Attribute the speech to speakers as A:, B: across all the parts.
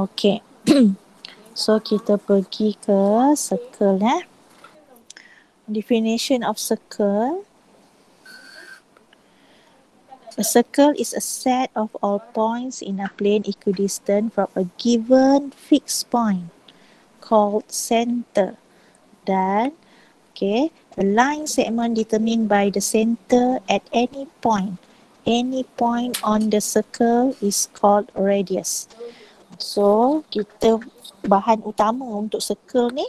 A: Okay. so kita pergi ke circle eh. Definition of circle. A circle is a set of all points in a plane equidistant from a given fixed point called center. Dan, okay, a line segment determined by the center at any point. Any point on the circle is called radius. So, kita bahan utama untuk circle ni,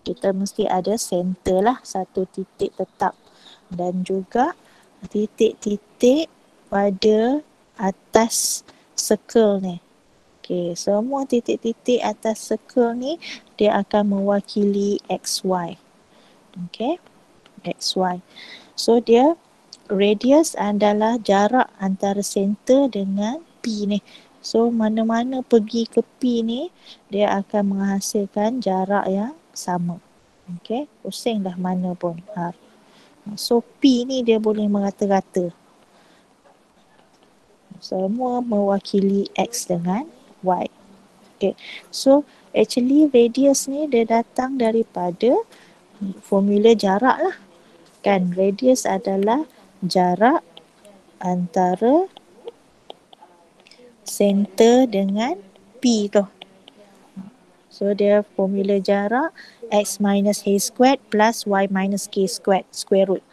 A: kita mesti ada center lah, satu titik tetap. Dan juga titik-titik pada atas circle ni. Okay, semua titik-titik atas circle ni dia akan mewakili XY. Okay, XY. So dia radius adalah jarak antara center dengan P ni. So mana-mana pergi ke P ni dia akan menghasilkan jarak yang sama. Okay, pusing dah mana pun. Ha. So P ni dia boleh merata-rata semua mewakili X dengan Y. Okay. So actually radius ni dia datang daripada formula jarak lah. Kan radius adalah jarak antara center dengan P tu. So dia formula jarak X minus H squared plus Y minus K squared square root.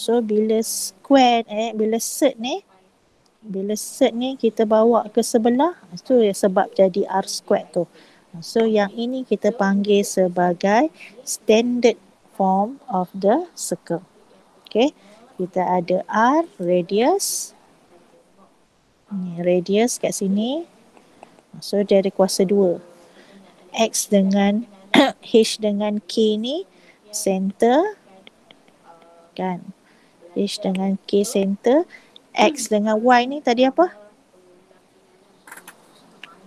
A: So bila square eh bila set ni bila set ni kita bawa ke sebelah tu ya sebab jadi r squared tu so yang ini kita panggil sebagai standard form of the circle okay kita ada r radius ni radius kat sini so dia ada kuasa dua x dengan h dengan k ni center kan h dengan k center X dengan Y ni tadi apa?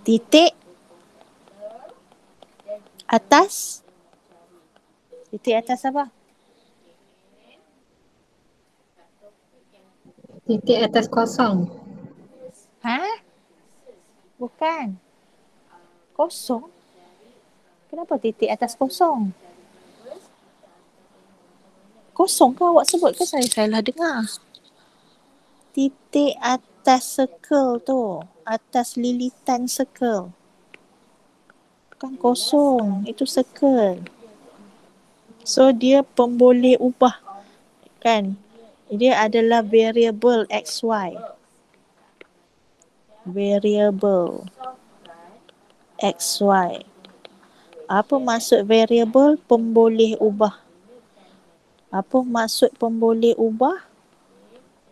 A: Titik atas titik atas apa?
B: Titik atas kosong.
A: Ha? Bukan. Kosong? Kenapa titik atas kosong? Kosong ke awak sebut ke saya salah dengar? titik atas circle tu, atas lilitan circle. Bukan kosong, itu circle. So dia pemboleh ubah kan. Dia adalah variable xy. Variable xy. Apa maksud variable pemboleh ubah? Apa maksud pemboleh ubah?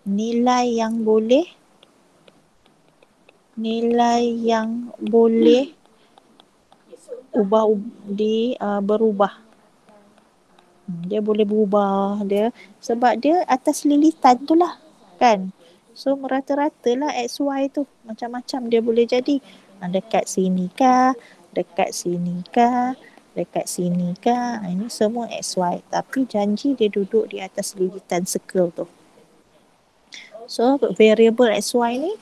A: nilai yang boleh nilai yang boleh ubah di uh, berubah hmm, dia boleh berubah dia sebab dia atas lilitan tu lah kan so merata-rata lah XY tu. Macam-macam dia boleh jadi. Uh, dekat sini kah dekat sini kah dekat sini kah ini semua XY tapi janji dia duduk di atas lilitan circle tu. So variable XY ni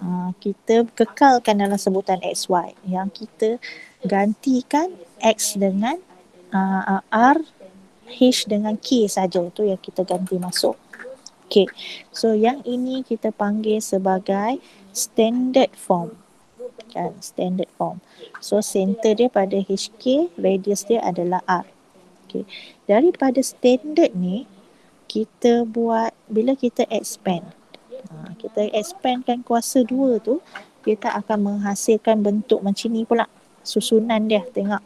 A: uh, kita kekalkan dalam sebutan XY yang kita gantikan X dengan uh, R, H dengan K saja tu yang kita ganti masuk. Okay, so yang ini kita panggil sebagai standard form. Kan, standard form. So center dia pada HK, radius dia adalah R. Okay, daripada standard ni, kita buat bila kita expand. Ha, kita expandkan kuasa dua tu kita akan menghasilkan bentuk macam ni pula. Susunan dia tengok.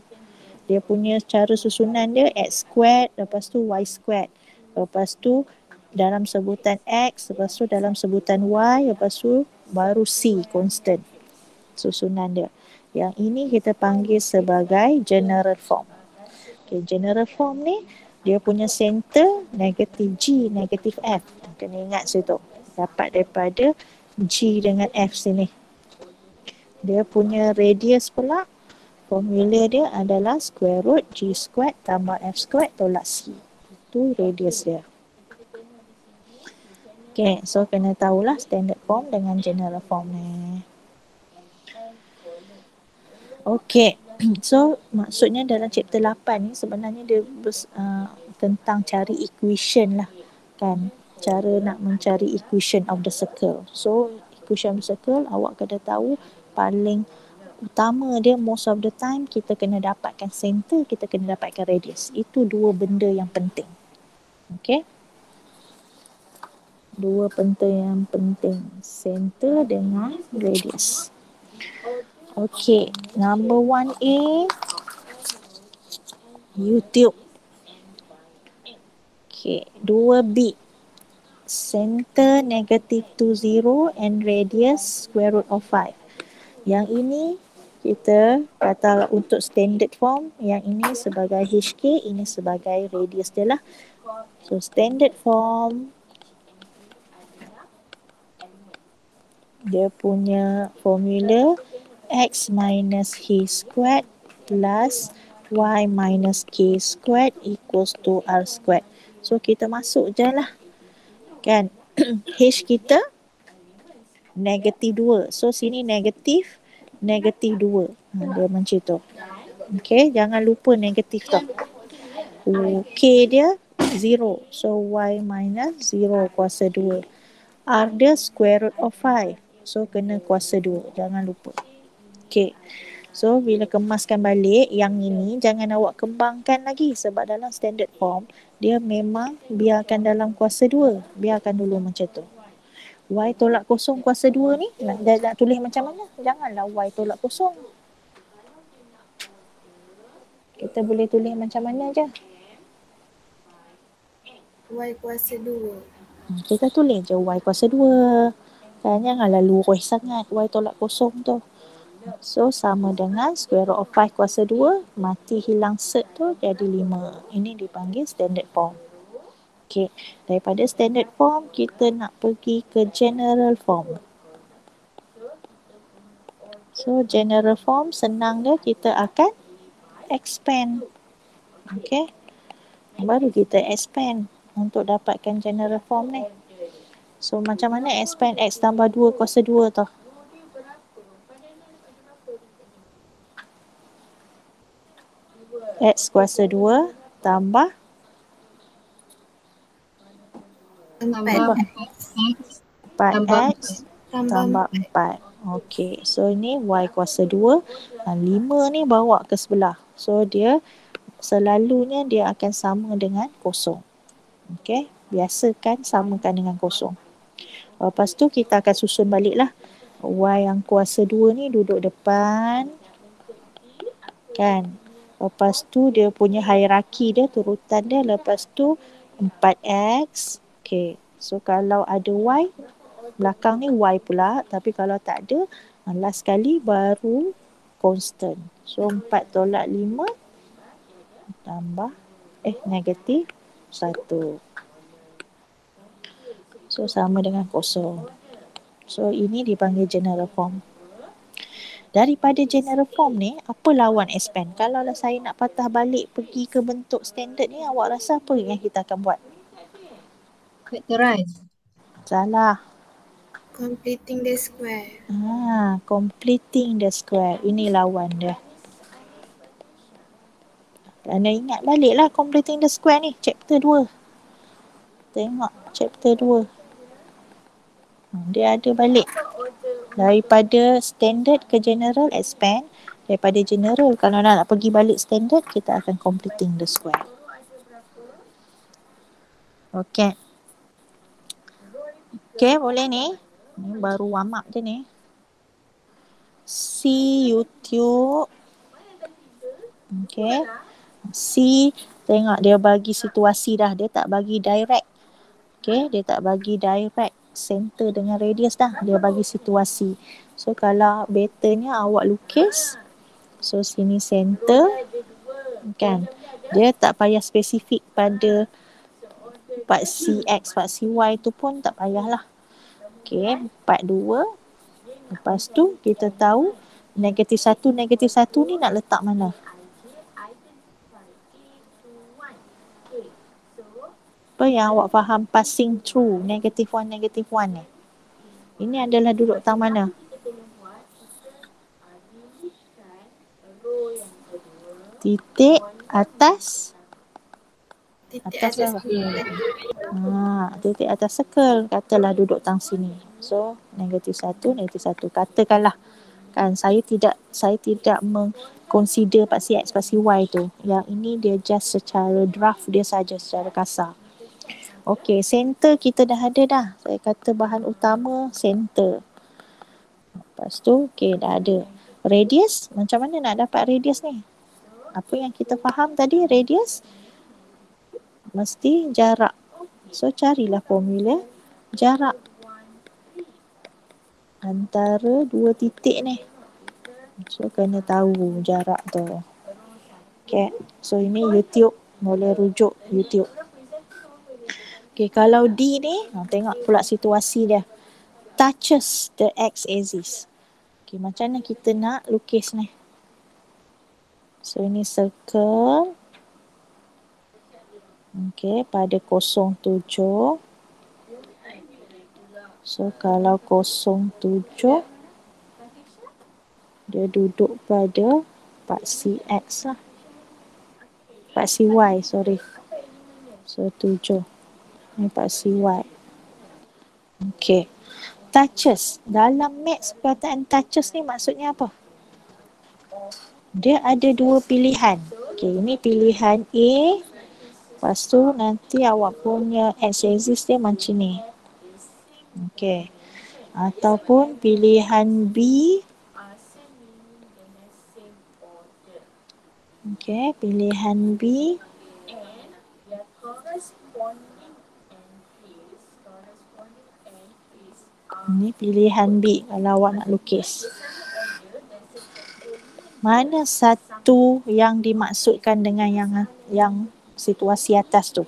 A: Dia punya cara susunan dia x squared lepas tu y squared. Lepas tu dalam sebutan x lepas tu dalam sebutan y lepas tu baru c constant susunan dia yang ini kita panggil sebagai general form okay, general form ni dia punya center negatif G, negatif F. Kena ingat situ. Dapat daripada G dengan F sini. Dia punya radius pula, formula dia adalah square root G squared tambah F squared tolak C. Itu radius dia. Okay, so kena tahulah standard form dengan general form ni. Okey. So maksudnya dalam chapter 8 ni sebenarnya dia uh, tentang cari equation lah kan. Cara nak mencari equation of the circle. So equation of the circle awak kena tahu paling utama dia most of the time kita kena dapatkan center, kita kena dapatkan radius. Itu dua benda yang penting. Okey. Dua benda yang penting. Center dengan radius. Okay, number one A, YouTube. Okay, dua B, center negative to zero and radius square root of five. Yang ini kita kata untuk standard form, yang ini sebagai HK, ini sebagai radius dia lah. So standard form, dia punya formula x minus h squared plus y minus k squared equals to r squared. So kita masuk je lah. Kan? h kita negatif 2. So sini negatif, negatif 2. Ha, dia macam tu. Okay, jangan lupa negatif tu. K dia 0. So y minus 0 kuasa 2. R dia square root of 5. So kena kuasa 2. Jangan lupa. Okay. So bila kemaskan balik yang ini jangan awak kembangkan lagi sebab dalam standard form dia memang biarkan dalam kuasa 2. Biarkan dulu macam tu. Y tolak kosong kuasa 2 ni nak, nak, tulis macam mana? Janganlah Y tolak kosong. Kita boleh tulis macam mana je?
C: Y kuasa 2.
A: Hmm, kita tulis je Y kuasa 2. Kan janganlah lurus sangat Y tolak kosong tu. So sama dengan square root of 5 kuasa 2 mati hilang set tu jadi 5. Ini dipanggil standard form. Okay. Daripada standard form kita nak pergi ke general form. So general form senang dia kita akan expand. Okay. Baru kita expand untuk dapatkan general form ni. So macam mana expand x tambah 2 kuasa 2 tu? X kuasa 2 tambah
B: Tambah X
A: 4X
C: Tambah
A: tambah 4. Okey, so ini Y kuasa 2 dan 5 ni bawa ke sebelah. So dia selalunya dia akan sama dengan kosong. Okey, biasakan samakan dengan kosong. Lepas tu kita akan susun balik lah. Y yang kuasa 2 ni duduk depan. Kan? Lepas tu dia punya hierarki dia, turutan dia. Lepas tu 4X. Okay. So kalau ada Y, belakang ni Y pula. Tapi kalau tak ada, last sekali baru constant. So 4 tolak 5 tambah eh negatif 1. So sama dengan kosong. So ini dipanggil general form. Daripada general form ni apa lawan expand? Kalau lah saya nak patah balik pergi ke bentuk standard ni awak rasa apa yang kita akan buat?
B: Factorize.
A: salah.
C: Completing the square.
A: ha completing the square. Ini lawan dia. Anda ingat balik lah completing the square ni chapter 2 tengok chapter 2 hmm, dia ada balik daripada standard ke general expand daripada general kalau nak, nak pergi balik standard kita akan completing the square Okay. Okay, boleh ni. Ni baru warm up je ni. See YouTube. Okay. See, tengok dia bagi situasi dah. Dia tak bagi direct. Okay, dia tak bagi direct center dengan radius dah. Dia bagi situasi. So, kalau betternya awak lukis. So, sini center. Kan. Dia tak payah spesifik pada part CX, part CY tu pun tak payahlah. Okay, part 2. Lepas tu kita tahu negatif 1, negatif 1 ni nak letak mana? Apa yang awak faham passing through negatif 1, negatif 1 ni? Ini adalah duduk tang mana? titik atas
C: Titik
A: Atas
C: atas, circle.
A: Ha, titik atas circle. Katalah duduk tang sini. So, negatif satu, negatif satu. Katakanlah. Kan, saya tidak saya tidak mengconsider paksi X, paksi Y tu. Yang ini dia just secara draft dia saja secara kasar. Okey, center kita dah ada dah. Saya kata bahan utama center. Lepas tu, okey dah ada. Radius, macam mana nak dapat radius ni? Apa yang kita faham tadi, radius mesti jarak. So carilah formula jarak antara dua titik ni. So kena tahu jarak tu. Okay, so ini YouTube. Boleh rujuk YouTube. Okay, kalau D ni, ha, tengok pula situasi dia. Touches the X axis. Okay, macam mana kita nak lukis ni? So ini circle. Okey, pada 07. So kalau 07 dia duduk pada paksi X lah. Paksi Y, sorry. So 7. Ni paksi Y. Okey. Touches. Dalam maths perkataan touches ni maksudnya apa? Dia ada dua pilihan. Okey, ini pilihan A Lepas tu nanti awak punya axis dia macam ni. Okey. Ataupun pilihan B. Okey, pilihan B. Ini pilihan B kalau awak nak lukis. Mana satu yang dimaksudkan dengan yang yang situasi atas tu.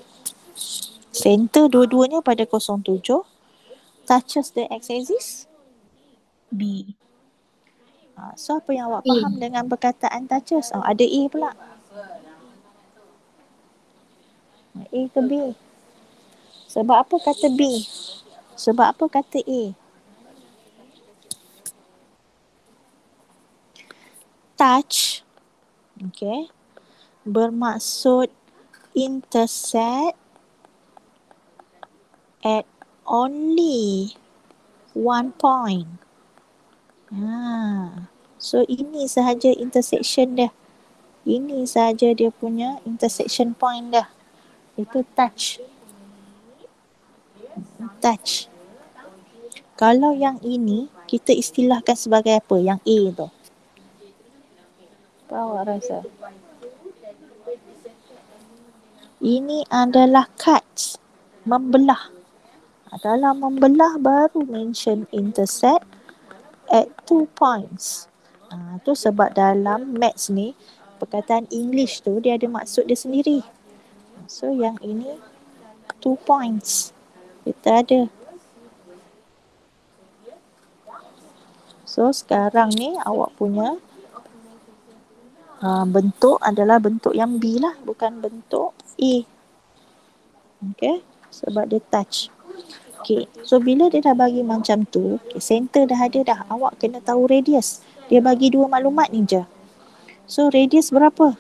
A: Center dua-duanya pada 07. Touches the x-axis.
B: B.
A: Ha, so apa yang awak faham dengan perkataan touches? Oh, ada A pula. A ke B? Sebab apa kata B? Sebab apa kata A? Touch. Okay. Bermaksud intersect at only one point. Ha. So ini sahaja intersection dia. Ini sahaja dia punya intersection point dah. Itu touch. Touch. Kalau yang ini kita istilahkan sebagai apa? Yang A tu. Apa awak rasa? Ini adalah cuts. Membelah. Dalam membelah baru mention intersect at two points. Ha, tu sebab dalam maths ni perkataan English tu dia ada maksud dia sendiri. So yang ini two points. Kita ada. So sekarang ni awak punya uh, bentuk adalah bentuk yang B lah bukan bentuk A. Okay. Sebab dia touch. Okay. So bila dia dah bagi macam tu, okay, center dah ada dah. Awak kena tahu radius. Dia bagi dua maklumat ni je. So radius berapa?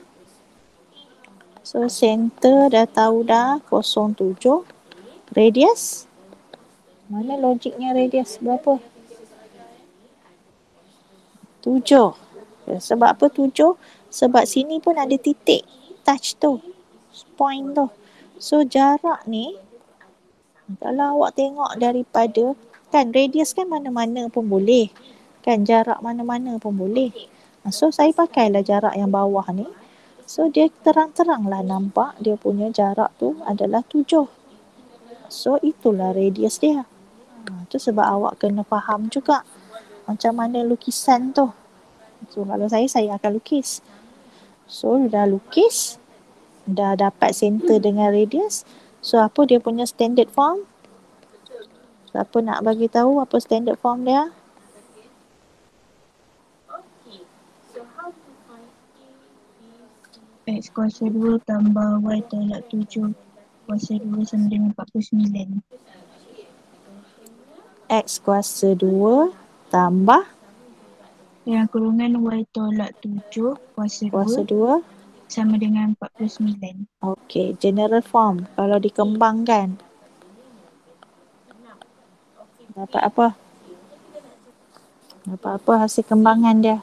A: So center dah tahu dah 07. Radius? Mana logiknya radius berapa? 7. Okay, sebab apa 7? Sebab sini pun ada titik touch tu. Point tu. So jarak ni kalau awak tengok daripada kan radius kan mana-mana pun boleh. Kan jarak mana-mana pun boleh. So saya pakailah jarak yang bawah ni. So dia terang-terang lah nampak dia punya jarak tu adalah tujuh. So itulah radius dia. Ha, tu sebab awak kena faham juga macam mana lukisan tu. So kalau saya, saya akan lukis. So dah lukis, dah dapat center dengan radius. So apa dia punya standard form? Siapa nak bagi tahu apa standard form dia?
B: X kuasa 2 tambah Y tolak 7 kuasa 2 sama dengan 49.
A: X kuasa 2 tambah
B: Yang kurungan Y tolak 7 kuasa 2
A: kuasa 2
B: sama dengan 49.
A: Okey, general form kalau dikembangkan dapat apa? Dapat apa hasil kembangan dia?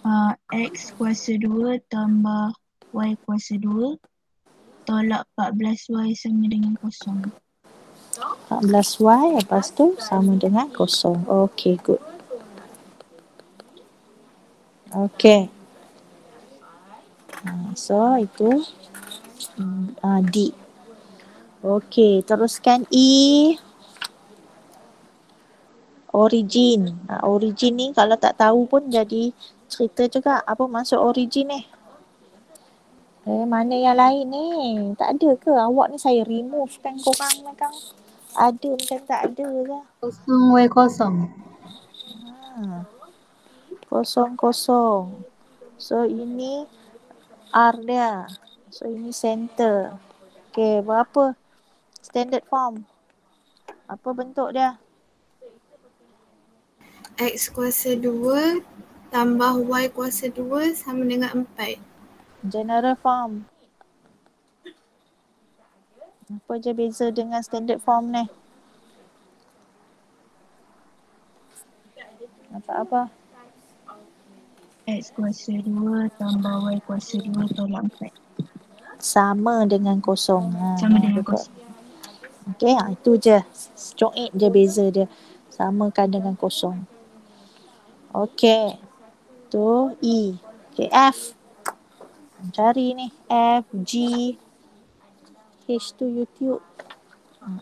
B: Uh, X kuasa 2 tambah Y kuasa 2 tolak 14Y sama dengan kosong.
A: 14Y lepas tu sama dengan kosong. Okey, good. Okey. Ha, so itu uh, D. Okey, teruskan E. Origin. Ha, origin ni kalau tak tahu pun jadi cerita juga apa maksud origin ni. Eh, mana yang lain ni? Tak ada ke? Awak ni saya remove kan korang ni? Ada macam tak ada ke?
D: Kosong Y kosong.
A: Ha. Kosong kosong. So ini R dia. So ini center. Okay, berapa? Standard form. Apa bentuk dia?
C: X kuasa 2 tambah Y kuasa 2 sama dengan 4.
A: General form. Apa je beza dengan standard form ni? Nampak apa?
B: X kuasa 2 tambah Y kuasa 2 tolak 4.
A: Sama dengan kosong. Ha,
B: Sama dengan
A: betul.
B: kosong.
A: Okay, ha, itu je. Coit je beza dia. Samakan dengan kosong. Okay. Tu E. Okay, F. Cari ni. F, G. H tu YouTube.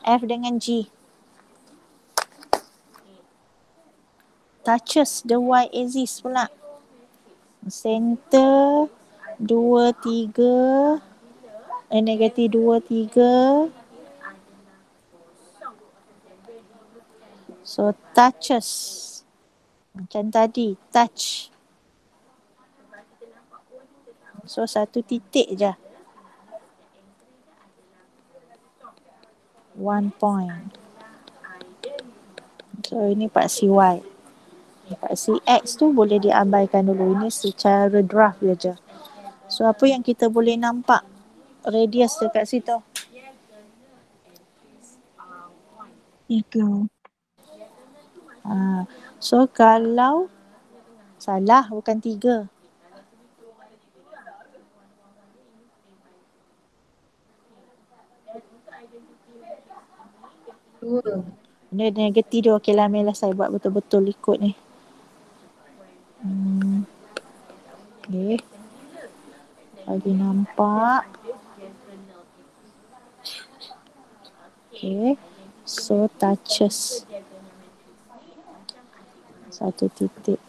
A: F dengan G. Touches the Y axis pula. Center. Dua, tiga. Eh, negatif dua, tiga. So touches. Macam tadi, touch. So satu titik je. One point. So ini part CY. Part CX tu boleh diabaikan dulu. Ini secara draft dia je. So apa yang kita boleh nampak radius dekat situ?
B: 3.
A: Ha. So kalau salah bukan tiga.
D: Dua.
A: Ni negatif dia. Okey lah Mela saya buat betul-betul ikut ni. Hmm. Okay. Bagi nampak. Okay. So touches. Satu titik.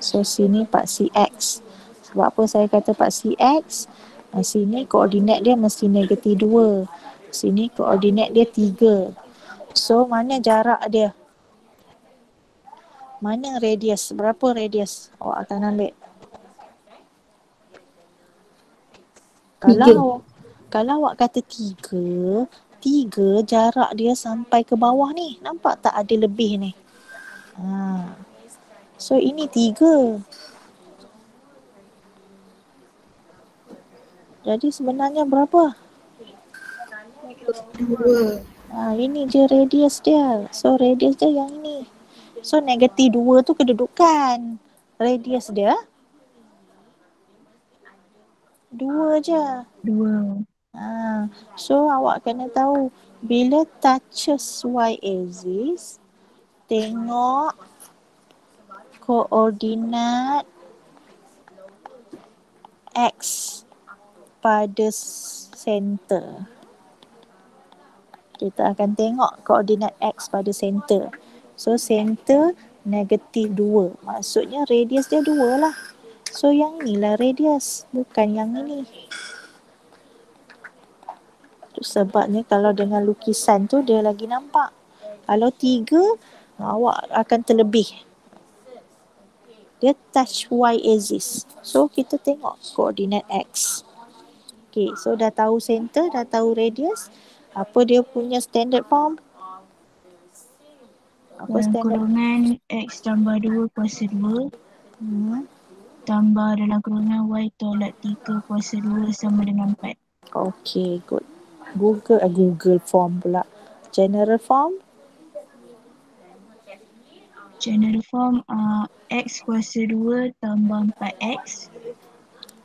A: So sini part CX. Sebab apa saya kata part CX? Sini koordinat dia mesti negatif 2. Sini koordinat dia 3. So mana jarak dia? Mana radius? Berapa radius awak akan ambil? Kalau kalau awak kata tiga, tiga jarak dia sampai ke bawah ni. Nampak tak ada lebih ni? Ha. So ini tiga. Jadi sebenarnya berapa?
C: Dua.
A: Ha, ini je radius dia. So radius dia yang ini. So negatif dua tu kedudukan. Radius dia dua je.
B: 2.
A: Ha, so awak kena tahu bila touches y axis tengok koordinat x pada center. Kita akan tengok koordinat x pada center. So center negatif 2. Maksudnya radius dia 2 lah. So yang inilah radius. Bukan yang ini. Sebabnya kalau dengan lukisan tu dia lagi nampak. Kalau tiga, awak akan terlebih. Dia touch y axis. So kita tengok koordinat x. Okay, so dah tahu center, dah tahu radius. Apa dia punya standard form? Apa
B: Dan
A: standard?
B: kurungan X tambah 2 kuasa 2
A: Hmm.
B: Tambah dalam kurungan Y tolak 3 kuasa 2 sama dengan 4.
A: Okay, good. Google, eh, Google form pula. General form?
B: General form uh, X kuasa 2 tambah 4X.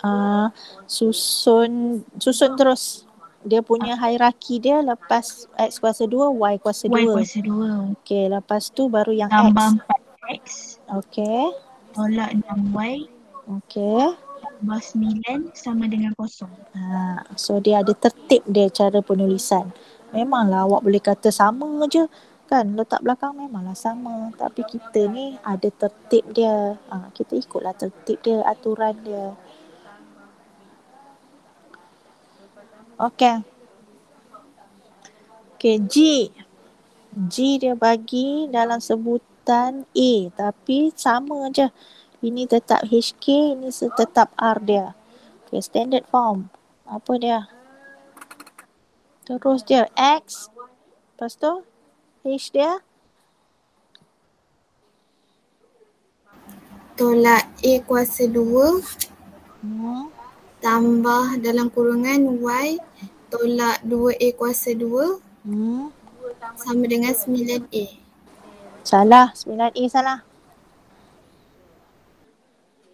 A: Uh, susun susun terus. Dia punya hierarki dia lepas X kuasa 2, Y kuasa 2.
B: Y kuasa 2
A: Okay, lepas tu baru yang
B: tambah
A: X.
B: 4X
A: Okay.
B: tolak 6Y
A: Okay.
B: tambah 9 sama dengan kosong.
A: Ha, so dia ada tertib dia cara penulisan. Memanglah awak boleh kata sama je. Kan letak belakang memanglah sama. Tapi kita ni ada tertib dia. Ha, kita ikutlah tertib dia, aturan dia. Okay. Okay, G. G dia bagi dalam sebutan A. Tapi sama je. Ini tetap HK, ini tetap R dia. Okay, standard form. Apa dia? Terus dia X. Lepas tu H dia.
C: Tolak A kuasa 2
A: Hmm.
C: Tambah dalam kurungan Y tolak 2A kuasa 2
A: Hmm.
C: sama dengan 9A.
A: Salah. 9A salah.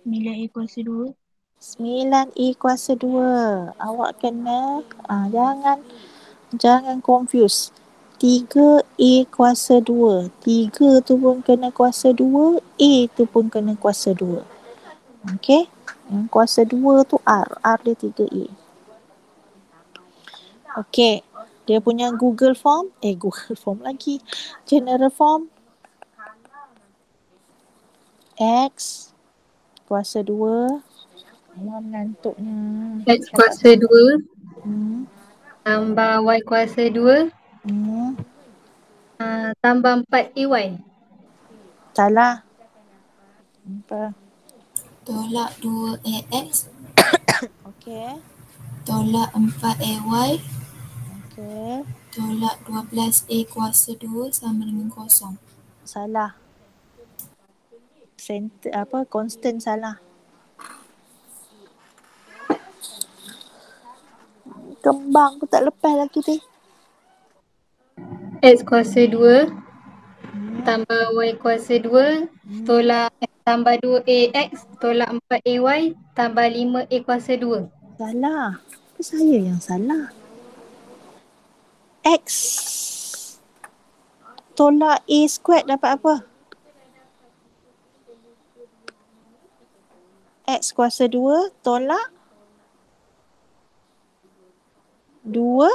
B: 9A kuasa 2
A: 9A kuasa 2. Awak kena ah, jangan jangan confuse. 3A kuasa 2. 3 tu pun kena kuasa 2. A tu pun kena kuasa 2. Okey. Yang kuasa 2 tu R. R dia 3A. Okey. Dia punya Google Form. Eh Google Form lagi. General Form. X kuasa 2. Allah mengantuknya.
D: X kuasa 2
A: Hmm.
D: tambah Y kuasa 2
A: Hmm.
D: uh, tambah 4 AY.
A: Salah. Apa?
C: Tolak 2AX
A: Okey.
C: tolak 4AY
A: Okey.
C: tolak 12A kuasa 2 sama dengan kosong.
A: Salah. Center apa constant salah. Kembang aku tak lepas lagi tu.
D: X kuasa 2
A: Hmm.
D: tambah Y kuasa 2 tolak eh, tambah 2AX tolak 4AY tambah 5A kuasa 2.
A: Salah. Apa saya yang salah? X tolak A squared dapat apa? X kuasa 2 tolak 2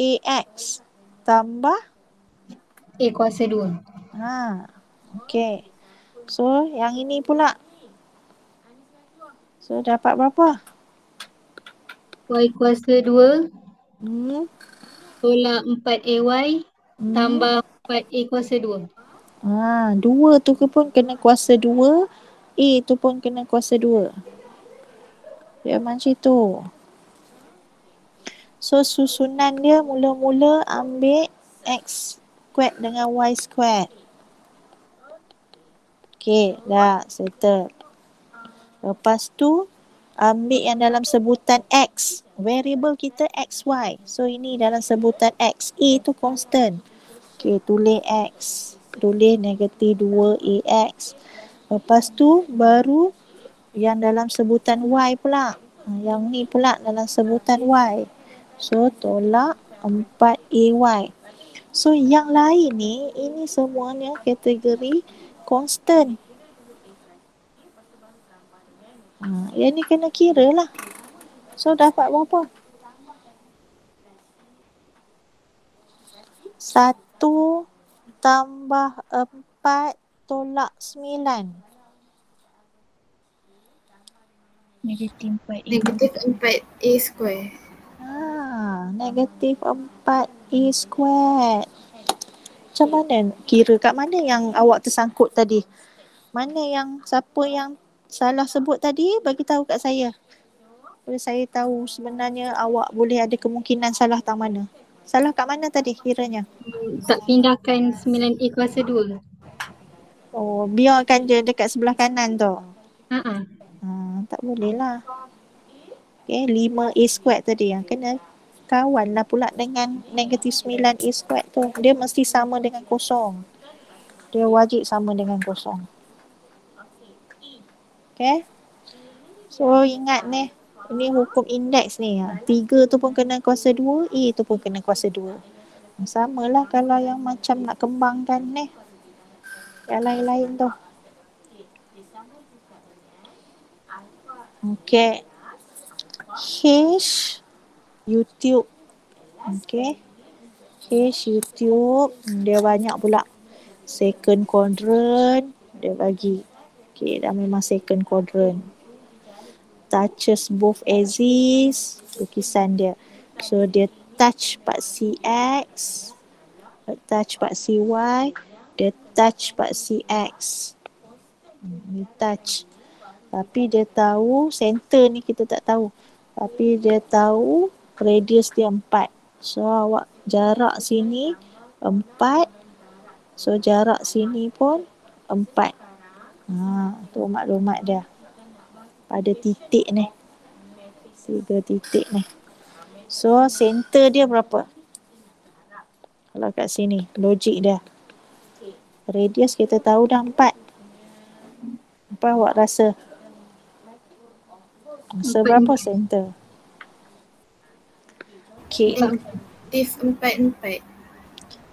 A: AX tambah
D: A kuasa 2.
A: ha okey. So yang ini pula. So dapat berapa?
D: Y kuasa 2
A: Hmm.
D: tolak 4AY
A: hmm.
D: tambah 4A kuasa 2.
A: Ha, dua tu ke pun kena kuasa dua. A tu pun kena kuasa dua. Dia macam tu. So susunan dia mula-mula ambil X squared dengan Y squared. Okay, dah settle. Lepas tu ambil yang dalam sebutan X. Variable kita XY. So ini dalam sebutan X. A tu constant. Okay, tulis X. Tulis negatif 2AX. Lepas tu baru yang dalam sebutan Y pula. Ha, Yang ni pula dalam sebutan Y. So tolak 4AY. So yang lain ni, ini semuanya kategori constant. Ha, yang ni kena kira lah. So dapat berapa? Satu tambah empat tolak sembilan.
B: negatif 4A.
C: Negatif 4A square.
A: Ah, negatif empat A squared. Macam mana? Kira kat mana yang awak tersangkut tadi? Mana yang, siapa yang salah sebut tadi? Bagi tahu kat saya. Boleh saya tahu sebenarnya awak boleh ada kemungkinan salah tang mana. Salah kat mana tadi kiranya?
D: Tak pindahkan 9A kuasa 2.
A: Oh, biarkan je dekat sebelah kanan tu.
D: Ha-ha.
A: Ha, tak boleh lah. Okay, 5A squared tadi yang kena kawan lah pula dengan negatif 9A squared tu. Dia mesti sama dengan kosong. Dia wajib sama dengan kosong. Okay. So ingat ni. Ini hukum indeks ni. Ha. Tiga tu pun kena kuasa dua. A tu pun kena kuasa dua. Sama lah kalau yang macam nak kembangkan ni. Yang lain-lain tu. Okay. H YouTube. Okay. H YouTube. Dia banyak pula. Second quadrant. Dia bagi. Okay. Dah memang second quadrant. Touches both axes. Lukisan dia. So dia touch part CX. Dia touch part CY. Dia touch part CX. Hmm, Ni touch. Tapi dia tahu center ni kita tak tahu. Tapi dia tahu radius dia empat. So awak jarak sini empat. So jarak sini pun empat. Ha, tu maklumat dia. Pada titik ni. Tiga titik ni. So center dia berapa? Kalau kat sini, logik dia. Radius kita tahu dah empat. Apa awak rasa? Rasa berapa center? Okay.
C: Negatif empat-empat.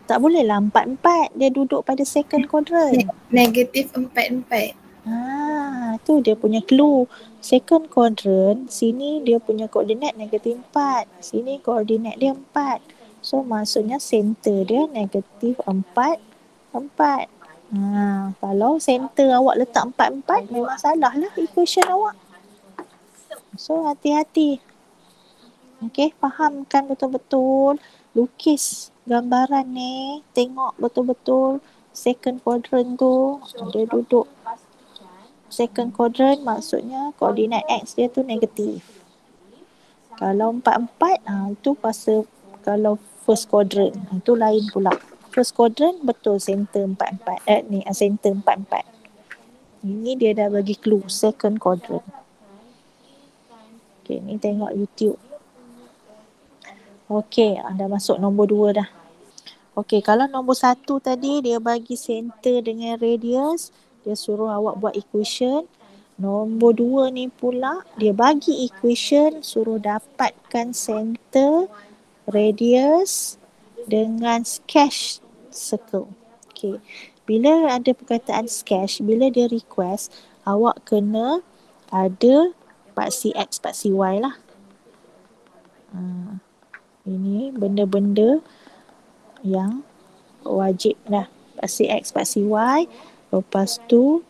A: Tak boleh lah empat-empat. Dia duduk pada second quadrant.
C: Negatif empat-empat.
A: Ah, tu dia punya clue. Second quadrant, sini dia punya koordinat negatif 4. Sini koordinat dia 4. So maksudnya center dia negatif 4, 4. Ha, kalau center awak letak 4, 4 memang salah lah equation awak. So hati-hati. Okay, fahamkan betul-betul. Lukis gambaran ni. Tengok betul-betul second quadrant tu. Dia duduk second quadrant maksudnya koordinat X dia tu negatif. Kalau empat-empat, ha, itu pasal kalau first quadrant. Ha, itu lain pula. First quadrant betul center empat-empat. Eh, ni ah, center empat-empat. Ini dia dah bagi clue second quadrant. Okay, ni tengok YouTube. Okay, dah masuk nombor dua dah. Okay, kalau nombor satu tadi dia bagi center dengan radius, dia suruh awak buat equation. Nombor dua ni pula dia bagi equation suruh dapatkan center, radius dengan sketch circle. Okay. Bila ada perkataan sketch, bila dia request, awak kena ada part CX, part CY lah. Ha, ini benda-benda yang wajib lah. Part CX, part CY. Lepas tu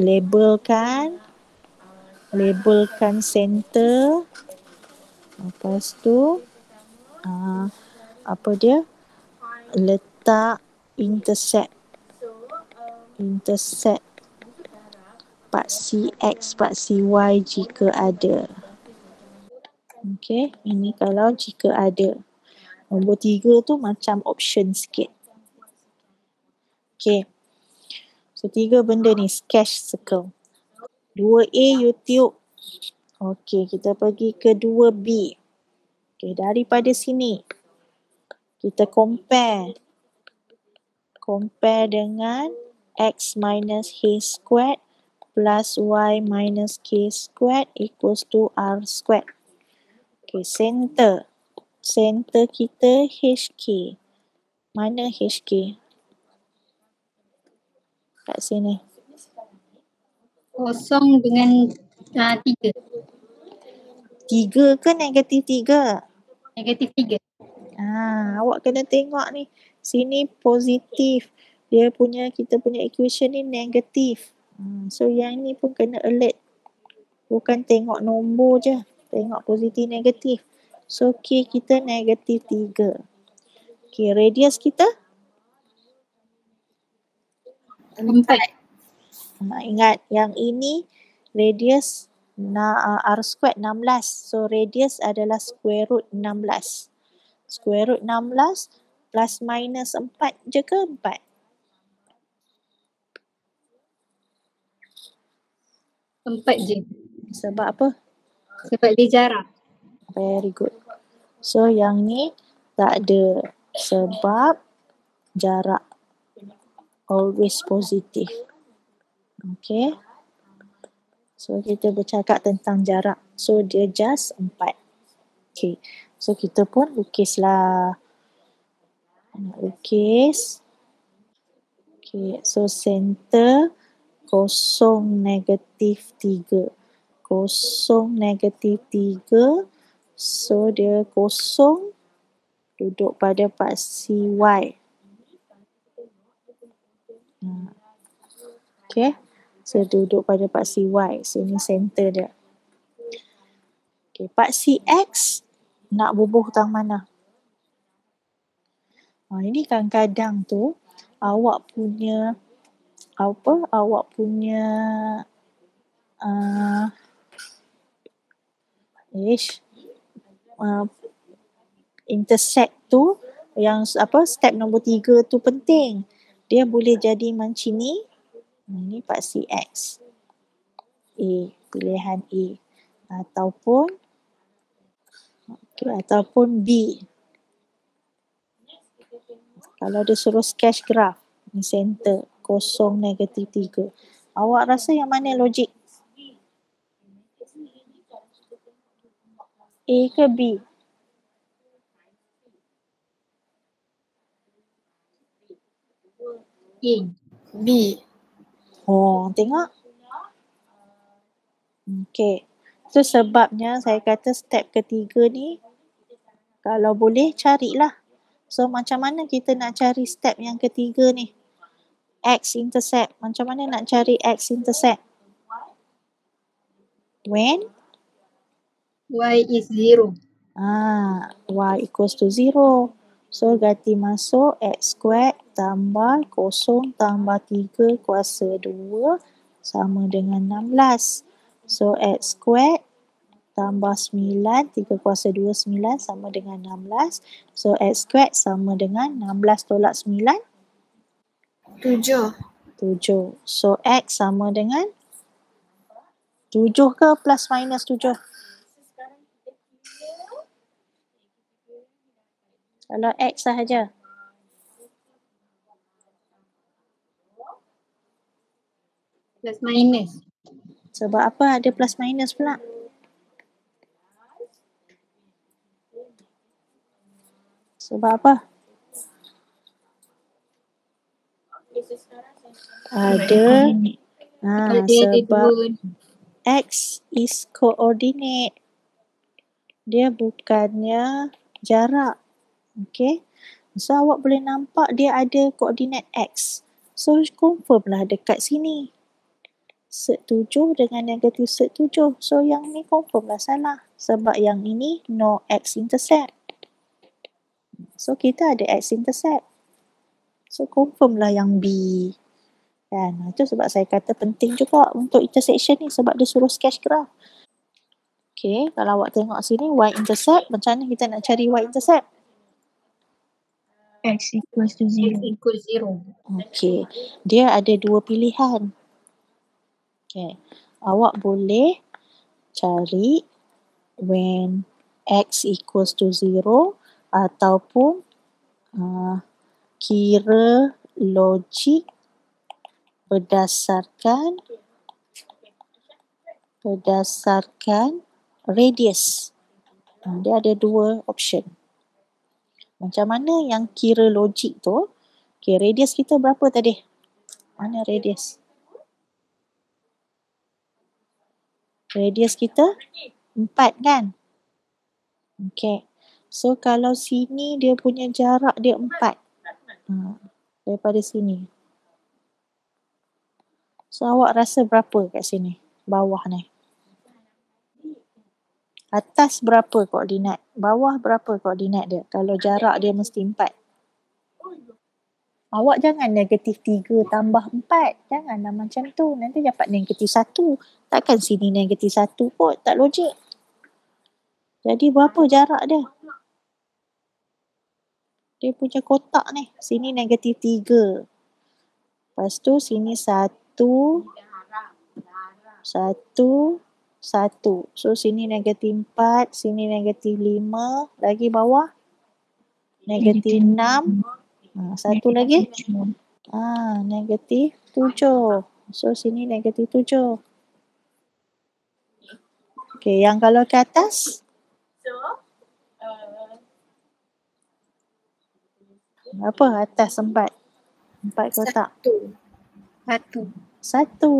A: labelkan labelkan center. Lepas tu uh, apa dia? Letak intersect intersect part CX, part CY jika ada. Okay, ini kalau jika ada. Nombor tiga tu macam option sikit. Okay. So tiga benda ni sketch circle. 2A YouTube. Okey, kita pergi ke 2B. Okey, daripada sini kita compare. Compare dengan x minus h squared plus y minus k squared equals to r squared. Okey, center. Center kita HK. Mana HK? Kat sini.
D: Kosong dengan uh, tiga.
A: Tiga ke negatif tiga?
D: Negatif tiga.
A: Ah, awak kena tengok ni. Sini positif. Dia punya kita punya equation ni negatif. Hmm, so yang ni pun kena alert. Bukan tengok nombor je. Tengok positif negatif. So K kita negatif tiga. Okay, radius kita
D: Empat.
A: Ha, ingat yang ini radius na, uh, r squared 16. So radius adalah square root 16. Square root 16 plus minus 4 je ke 4?
D: Empat je.
A: Sebab apa?
D: Sebab dia jarak.
A: Very good. So yang ni tak ada sebab jarak always positif. Okay. So kita bercakap tentang jarak. So dia just empat. Okay. So kita pun lukislah. Nak lukis. Okay. So center kosong negatif tiga. Kosong negatif tiga. So dia kosong duduk pada paksi Y. Hmm. Okay. So duduk pada paksi Y. So ini center dia. Okay. Paksi X nak bubuh hutang mana? Ha, ini kadang-kadang tu awak punya apa awak punya uh, uh, intersect tu yang apa step nombor tiga tu penting. Dia boleh jadi macam ni ini paksi X A pilihan A. Ataupun okay, ataupun B. Kalau dia suruh sketch graph ni center kosong negatif tiga. Awak rasa yang mana logik A ke B
D: A.
C: B.
A: Oh, tengok. Okey. So sebabnya saya kata step ketiga ni kalau boleh carilah. So macam mana kita nak cari step yang ketiga ni? X intercept. Macam mana nak cari X intercept? When
D: Y is zero.
A: ah y equals to zero. So ganti masuk x squared tambah kosong tambah tiga kuasa dua sama dengan 16. So x squared tambah 9, 3 kuasa 2, 9 sama dengan 16. So x squared sama dengan 16 tolak 9,
C: Tujuh.
A: 7. So x sama dengan 7 ke plus minus 7? Kalau x sahaja.
D: Plus minus.
A: Sebab apa ada plus minus pula? Sebab apa? Ada ha, sebab X is coordinate. Dia bukannya jarak. Okay. So awak boleh nampak dia ada koordinat X. So confirm lah dekat sini. Set 7 dengan negatif set 7. So yang ni confirm lah salah. Sebab yang ini no X intercept. So kita ada X intercept. So confirm lah yang B. Kan? Itu sebab saya kata penting juga untuk intersection ni sebab dia suruh sketch graph. Okay, kalau awak tengok sini Y intercept, macam mana kita nak cari Y intercept?
B: X equals to
D: X
B: zero.
D: equal zero.
A: Okay, dia ada dua pilihan. Okay, awak boleh cari when X equals to zero ataupun uh, kira logik berdasarkan berdasarkan radius. Dia ada dua option. Macam mana yang kira logik tu? Okay, radius kita berapa tadi? Mana radius? Radius kita empat kan? Okay. So kalau sini dia punya jarak dia empat. Ha, daripada sini. So awak rasa berapa kat sini? Bawah ni. Atas berapa koordinat? Bawah berapa koordinat dia? Kalau jarak dia mesti empat. Awak jangan negatif tiga tambah empat. Janganlah macam tu. Nanti dapat negatif satu. Takkan sini negatif satu kot. Tak logik. Jadi berapa jarak dia? Dia punya kotak ni. Sini negatif tiga. Lepas tu sini satu. Satu, satu. So sini negatif empat, sini negatif lima. Lagi bawah negatif enam. Ha, satu lagi. Ah, negatif tujuh. So sini negatif tujuh. Okay, yang kalau ke atas? Apa atas empat? Empat kotak.
C: Satu.
D: Satu.
A: Satu.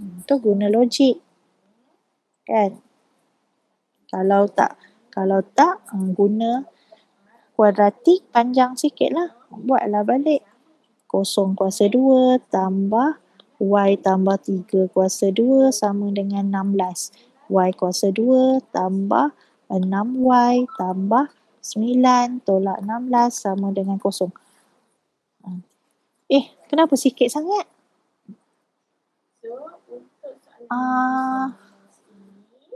A: Hmm, Tu guna logik. Kan? Kalau tak, kalau tak uh, guna kuadratik panjang sikit lah. Buatlah balik. Kosong kuasa dua tambah Y tambah tiga kuasa dua sama dengan 16. Y kuasa dua tambah 6Y tambah 9 tolak 16 sama dengan kosong. Ah. Eh, kenapa sikit sangat? Ah,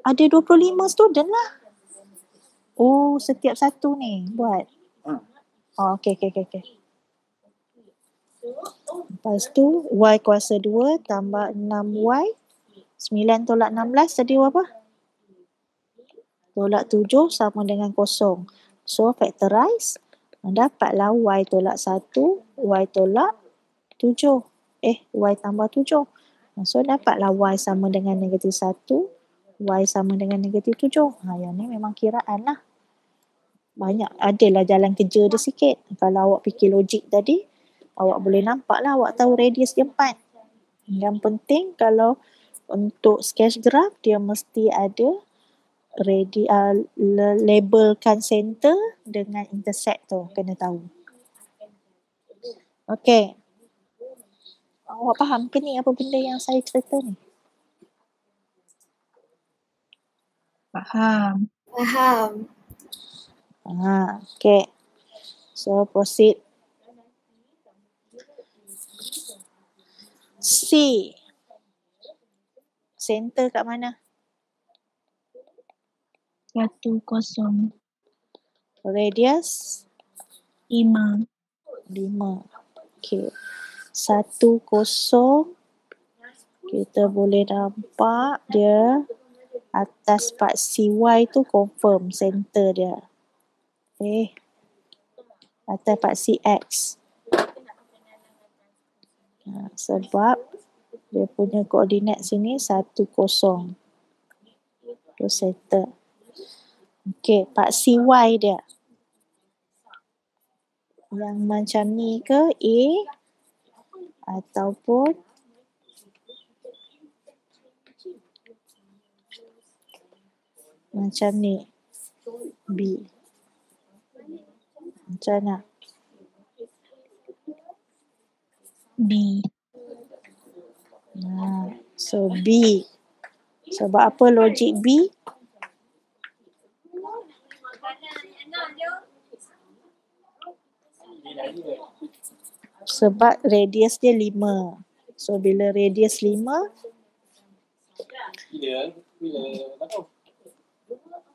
A: ada 25 student lah. Oh, setiap satu ni buat. Oh, okey, okey, okey. Okay. Lepas tu, Y kuasa 2 tambah 6Y. 9 tolak 16 tadi berapa? Tolak 7 sama dengan kosong. So, factorize. Dapatlah Y tolak 1, Y tolak 7. Eh, Y tambah 7. So, dapatlah Y sama dengan negatif 1, Y sama dengan negatif 7. Ha, yang ni memang kiraan lah. Banyak, adalah jalan kerja dia sikit. Kalau awak fikir logik tadi, awak boleh nampak lah awak tahu radius dia 4. Yang penting kalau untuk sketch graph, dia mesti ada radi, uh, labelkan center dengan intersect tu, kena tahu. Okay. Awak faham ke ni apa benda yang saya cerita ni?
B: Faham.
C: Faham.
A: Ha, okay. So proceed. C. Center kat mana?
B: Satu kosong.
A: Radius
B: Lima.
A: 5. Okay. Satu kosong. Kita boleh nampak dia atas part CY tu confirm center dia. Eh. Atas part CX. Ha, sebab dia punya koordinat sini satu kosong. Tu center. Okay, part CY dia. Yang macam ni ke A ataupun macam ni B. Macam mana?
B: B.
A: Ha, so B. Sebab apa logik B? Sebab radius dia 5. So bila radius 5,
E: Bila bila.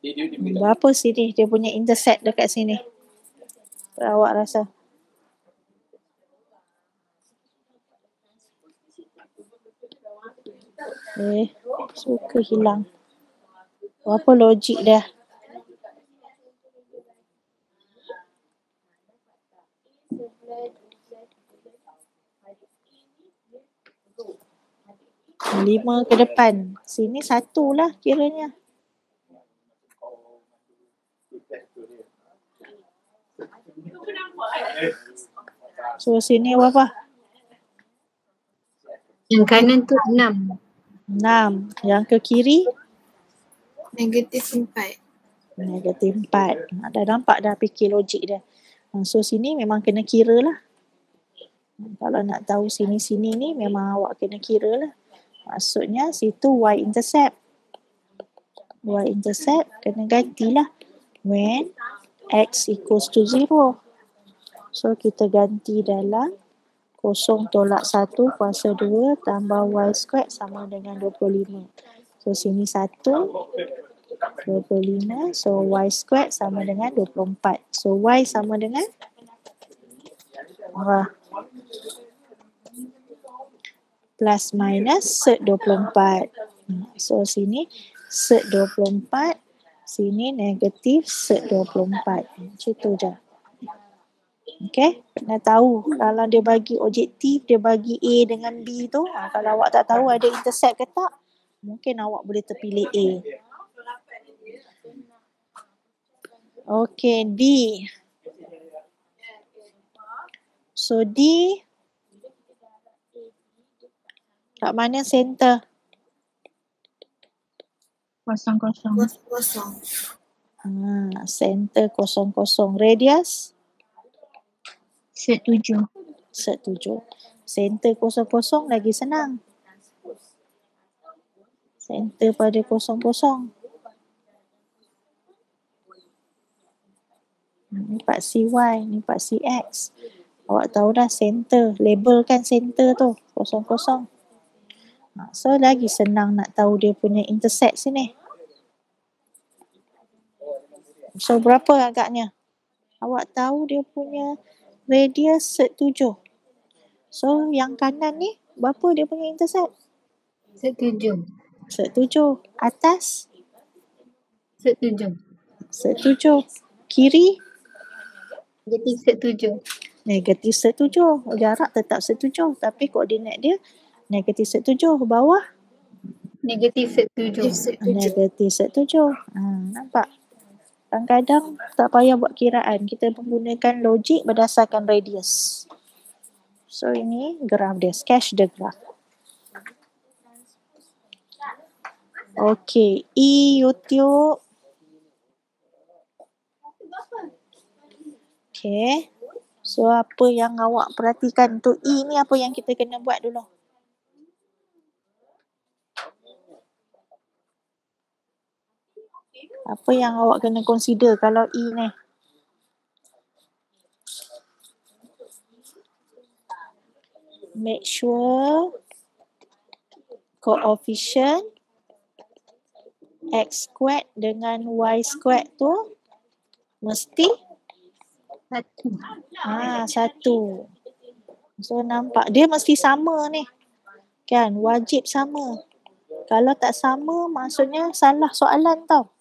E: Dia dia dia beritahu.
A: berapa sini dia punya intersect dekat sini? Awak rasa? Eh, suka hilang. Apa logik dia? Lima ke depan. Sini satu lah kiranya. So sini berapa?
D: Yang kanan tu enam.
A: Enam. Yang ke kiri
C: Negatif empat.
A: negatif empat. Ha, dah nampak dah fikir logik dia. Ha, so sini memang kena kira lah. Kalau nak tahu sini-sini ni memang awak kena kira lah. Maksudnya situ y intercept. Y intercept kena gantilah. When x equals to zero. So kita ganti dalam kosong tolak satu kuasa dua tambah y squared sama dengan 25. So sini satu 25. So y squared sama dengan 24. So y sama dengan Wah. Plus minus set 24. Hmm, So sini set 24, sini negatif set 24. Macam tu je. Okay, kena tahu kalau dia bagi objektif, dia bagi A dengan B tu, ha, kalau awak tak tahu ada intercept ke tak, mungkin awak boleh terpilih A. Okay, D. So D kat mana center?
B: Kosong-kosong.
C: Kosong.
A: Ha, center kosong-kosong. Radius
B: Set tujuh.
A: set tujuh. Center kosong-kosong lagi senang. Center pada kosong-kosong. Ni part CY, ni part CX. Awak tahu dah center, labelkan center tu, kosong-kosong. Ha, so lagi senang nak tahu dia punya intersect sini. So berapa agaknya? Awak tahu dia punya radius set tujuh. So yang kanan ni berapa dia punya intersect?
D: Setuju.
A: Set tujuh. Atas
D: Setuju.
A: set tujuh. Kiri
D: Jadi setuju.
A: negatif set tujuh. Jarak tetap set tujuh. Tapi koordinat dia negatif set tujuh. Bawah
D: Negatif setuju.
A: negatif set tujuh. Ha, nampak? Kadang-kadang tak payah buat kiraan. Kita menggunakan logik berdasarkan radius. So ini graf dia. Sketch the graph. Okay. E YouTube. Okay. So apa yang awak perhatikan untuk E ni apa yang kita kena buat dulu? Apa yang awak kena consider kalau E ni? Make sure coefficient x squared dengan y squared tu mesti
D: Satu.
A: ah satu. So nampak dia mesti sama ni. Kan wajib sama. Kalau tak sama maksudnya salah soalan tau.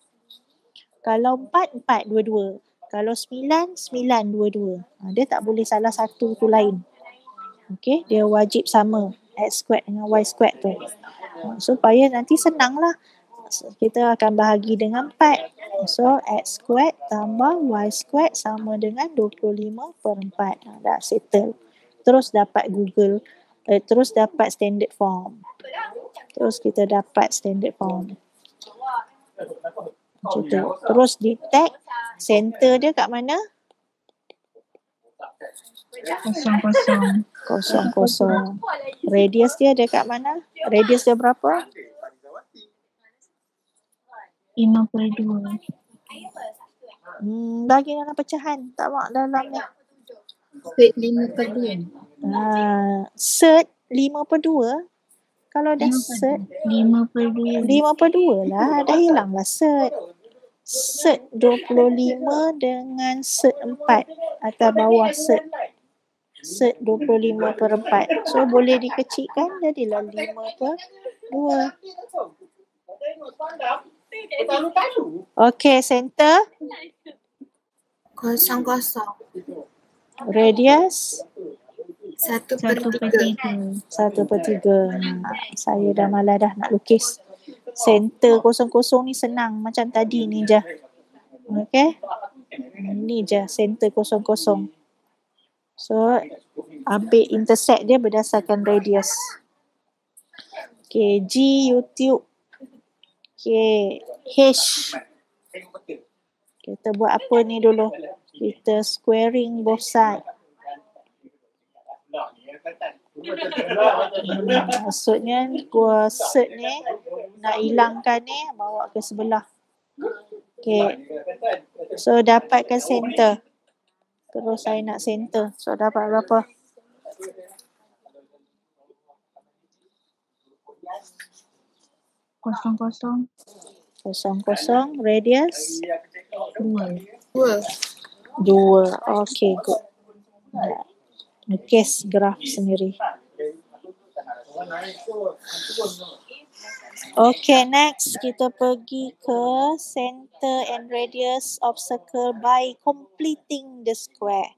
A: Kalau empat, empat dua-dua. Kalau sembilan, sembilan dua-dua. Ha, dia tak boleh salah satu tu lain. Okay, dia wajib sama. X squared dengan Y squared tu. Ha, supaya nanti senang lah. So, kita akan bahagi dengan 4. So, X squared tambah Y squared sama dengan 25 per 4. Ha, dah settle. Terus dapat Google. Eh, terus dapat standard form. Terus kita dapat standard form. Macam tu. Terus detect center dia kat mana?
B: Kosong-kosong.
A: Kosong kosong. Radius dia ada kat mana? Radius dia berapa?
B: Lima per dua.
A: Hmm, bagi dalam pecahan. Tak mak dalam ni.
D: Set lima per dua.
A: Ah, set 5 per 2. Kalau dah set
B: Lima per dua.
A: 5 per 2 lah. Dah hilang lah set. Set 25 dengan set 4 atau bawah set. Set 25 per 4. So boleh dikecilkan jadilah 5 per 2. Okay, center.
C: Kosong kosong.
A: Radius
C: Satu per tiga.
A: satu per tiga. Saya dah malas dah nak lukis. Center kosong-kosong ni senang macam tadi ni je. Okay. Ni je center kosong-kosong. So ambil intersect dia berdasarkan radius. Okay, G YouTube. Okay, H. Kita buat apa ni dulu? Kita squaring both side. Maksudnya gua set ni nak hilangkan ni bawa ke sebelah. Okay. So dapatkan center. Terus saya nak center. So dapat berapa?
B: Kosong-kosong.
A: Kosong-kosong. Radius?
B: Dua.
C: Dua.
A: Dua. Okay, good. Ya. Lukis graf sendiri. Okay, next kita pergi ke center and radius of circle by completing the square.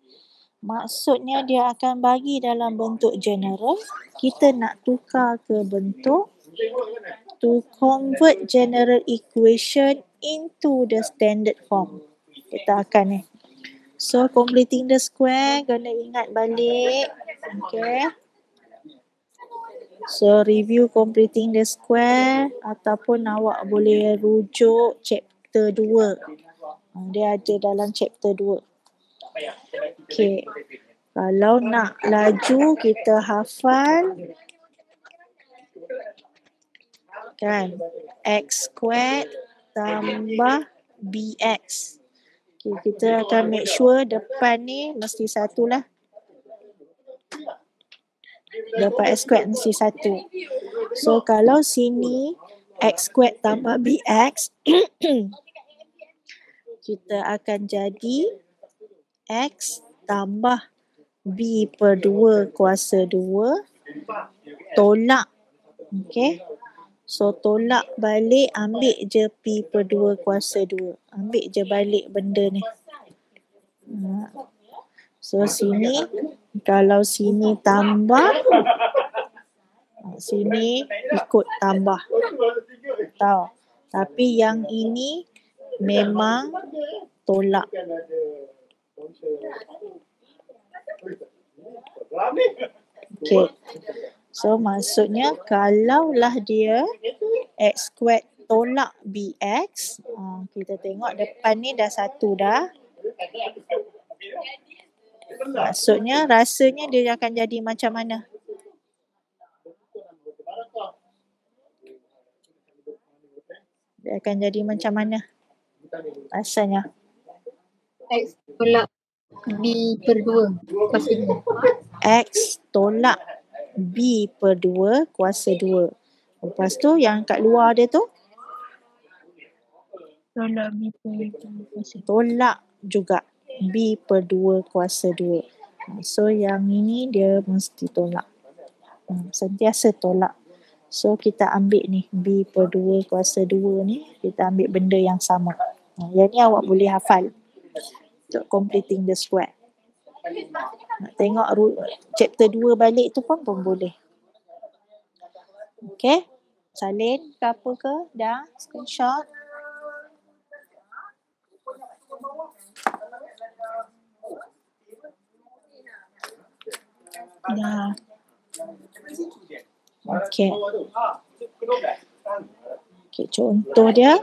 A: Maksudnya dia akan bagi dalam bentuk general, kita nak tukar ke bentuk to convert general equation into the standard form. Kita akan ni. So completing the square kena ingat balik. Okay. So review completing the square ataupun awak boleh rujuk chapter 2. Ah, Dia ada dalam chapter 2. Okay. Kalau nak laju kita hafal kan x squared tambah bx. Okay, kita akan make sure depan ni mesti satu lah. Dapat x squared mesti satu. So kalau sini x squared tambah bx kita akan jadi x tambah b per 2 kuasa 2 tolak. Okay. So tolak balik ambil je p per 2 kuasa 2. Ambil je balik benda ni. Ha. So sini kalau sini tambah sini ikut tambah. Tahu. Tapi yang ini memang tolak. Okay. So maksudnya kalaulah dia x squared tolak bx, kita tengok depan ni dah satu dah. Maksudnya rasanya dia akan jadi macam mana? Dia akan jadi macam mana? Rasanya.
D: X tolak B per 2 kuasa 2.
A: X tolak B per 2 kuasa 2. Lepas tu yang kat luar dia tu
B: Tolak B per 2 kuasa
A: tolak juga B per 2 kuasa 2. Ha, So yang ini dia mesti tolak. Hmm, Sentiasa tolak. So kita ambil ni B per 2 kuasa 2 ni kita ambil benda yang sama. Ha, Yang ni awak boleh hafal untuk completing the square. Nak tengok chapter 2 balik tu pun pun boleh. Okay. Salin ke apa ke? Dah screenshot. Dah. Okay. Okay, contoh dia.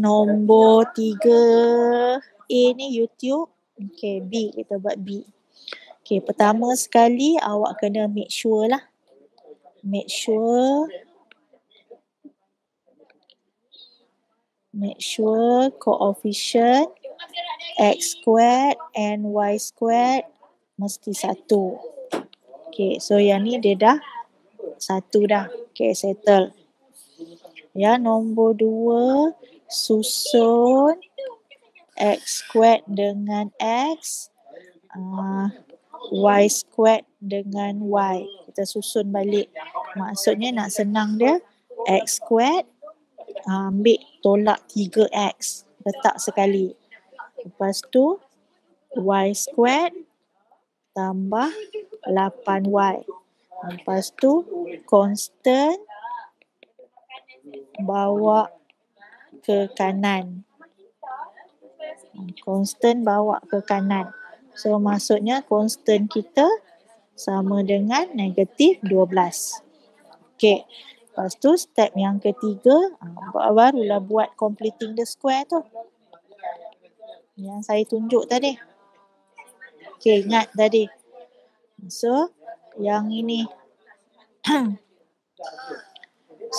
A: Nombor tiga A ni YouTube. Okay, B. Kita buat B. Okay, pertama sekali awak kena make sure lah. Make sure make sure coefficient x squared and y squared mesti satu. Okay, so yang ni dia dah satu dah. Okay, settle. Ya, nombor dua, susun x squared dengan x, uh, y squared dengan y. Kita susun balik. Maksudnya nak senang dia, x squared uh, ambil tolak 3x. Letak sekali. Lepas tu, y squared tambah 8y. Lepas tu constant bawa ke kanan. Constant bawa ke kanan. So maksudnya constant kita sama dengan negatif 12. Okay. Lepas tu step yang ketiga, ah, barulah buat completing the square tu. Yang saya tunjuk tadi. Okay, ingat tadi. So, yang ini.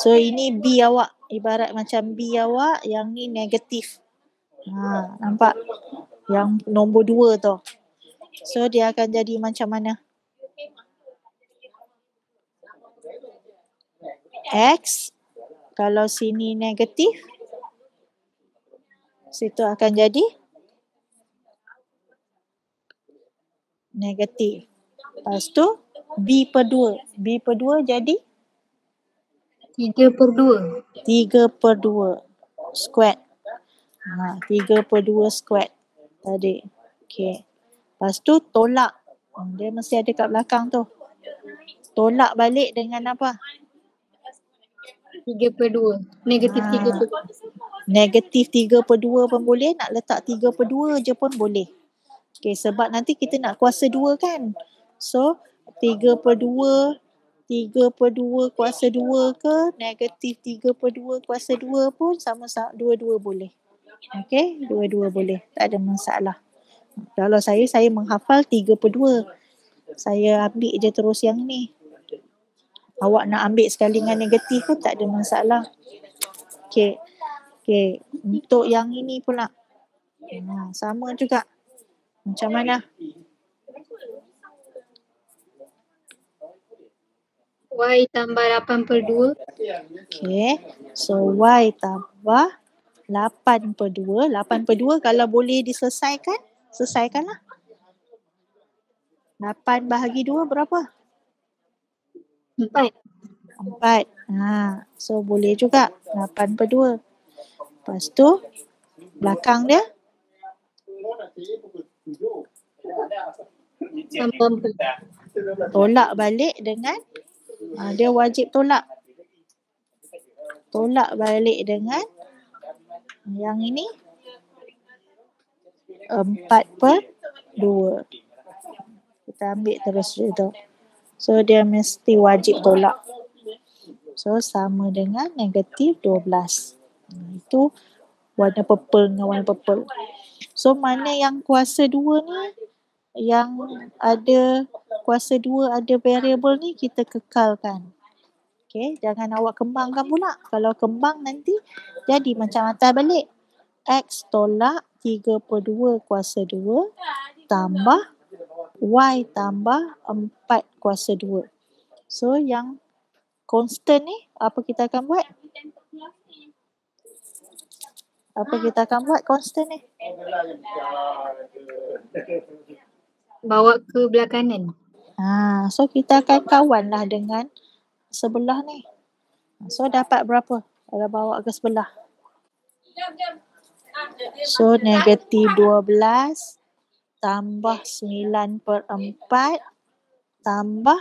A: so, ini B awak. Ibarat macam B awak, yang ni negatif. Ha, nampak? Yang nombor dua tu. So, dia akan jadi macam mana? X. Kalau sini negatif. Situ akan jadi negatif. Lepas tu B per 2. B per 2 jadi
D: Tiga per dua.
A: 3 per 2 square. Ha, 3 per 2 square tadi. Okey. Lepas tu tolak. Hmm, Dia mesti ada kat belakang tu. Tolak balik dengan apa?
D: Tiga per dua. Negatif
A: Ah.
D: tiga per dua.
A: Negatif 3 per 2 pun boleh. Nak letak 3 per 2 je pun boleh. Okey, sebab nanti kita nak kuasa 2 kan. So, 3 per 2 3 per 2 kuasa 2 ke negatif 3 per 2 kuasa 2 pun sama-sama dua-dua boleh. Okey, dua-dua boleh. Tak ada masalah. Kalau saya, saya menghafal 3 per 2. Saya ambil je terus yang ni. Awak nak ambil sekali dengan negatif pun tak ada masalah. Okey. Okey, untuk yang ini pula. Ha, sama juga. Macam mana?
D: Y tambah 8 per 2.
A: Okey. So Y tambah 8 per 2. 8 per 2 kalau boleh diselesaikan, selesaikanlah. 8 bahagi 2 berapa?
D: 4.
A: 4. Ha, so boleh juga 8 per 2. Lepas tu belakang dia
D: Tambah 4.
A: Tolak balik dengan ha, dia wajib tolak. Tolak balik dengan yang ini 4 per 2. Kita ambil terus tu. So dia mesti wajib tolak. So sama dengan negatif 12. Hmm, Itu warna purple dengan warna purple. So mana yang kuasa 2 ni yang ada kuasa 2 ada variable ni kita kekalkan. Okay, jangan awak kembangkan pula. Kalau kembang nanti jadi macam atas balik. X tolak 3 per 2 kuasa 2 tambah Y tambah 4 kuasa 2. So yang constant ni apa kita akan buat? Apa kita akan buat constant ni?
D: Bawa ke belah kanan.
A: Ha, so kita akan kawan lah dengan sebelah ni. So dapat berapa kalau bawa ke sebelah? So negatif 12 tambah 9 per 4 tambah